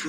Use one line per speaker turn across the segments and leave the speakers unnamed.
K.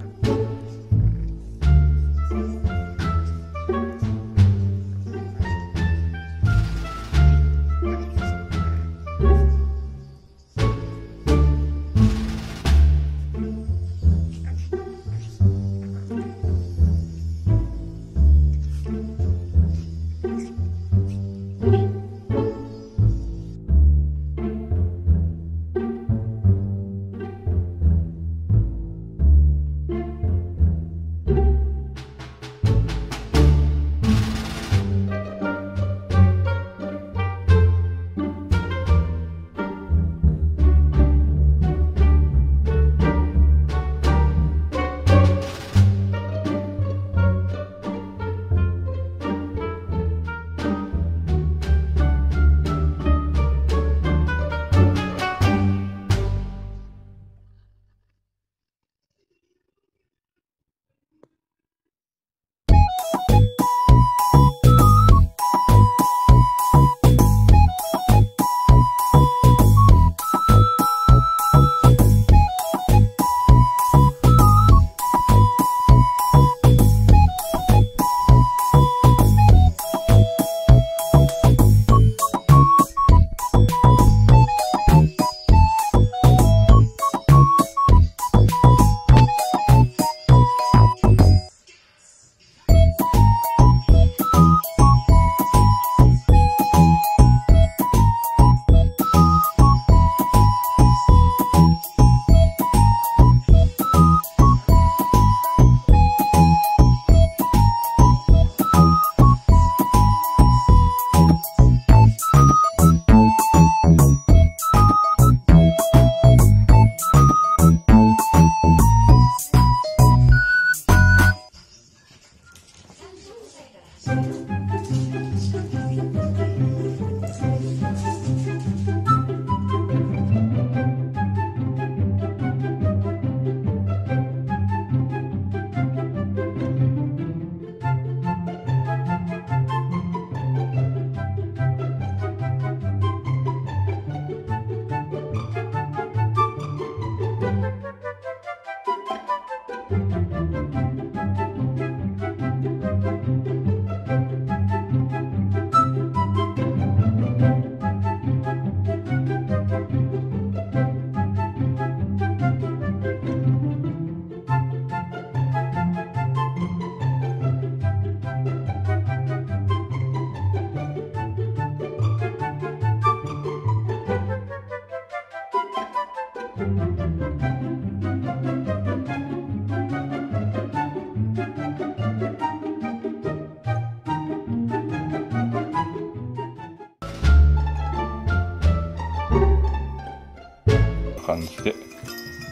感じで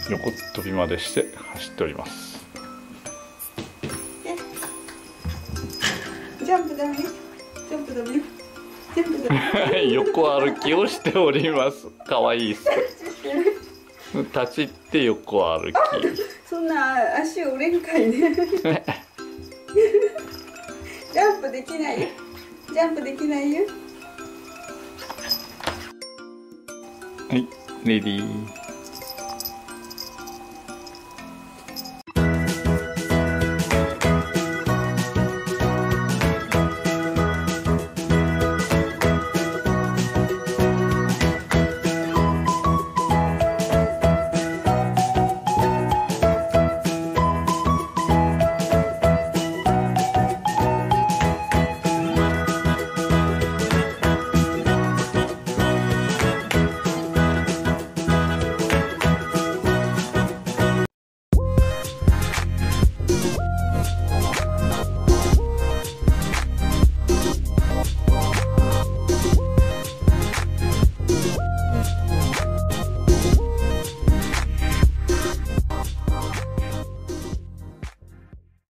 横跳びまでして走っております。
ジャンプダメジャンプダメジャンプダメ
横歩きをしております。可愛いっす。立ちって横歩き。
そんな足折れんかいね。ジャンプできないジャンプできないよ。
はいレディー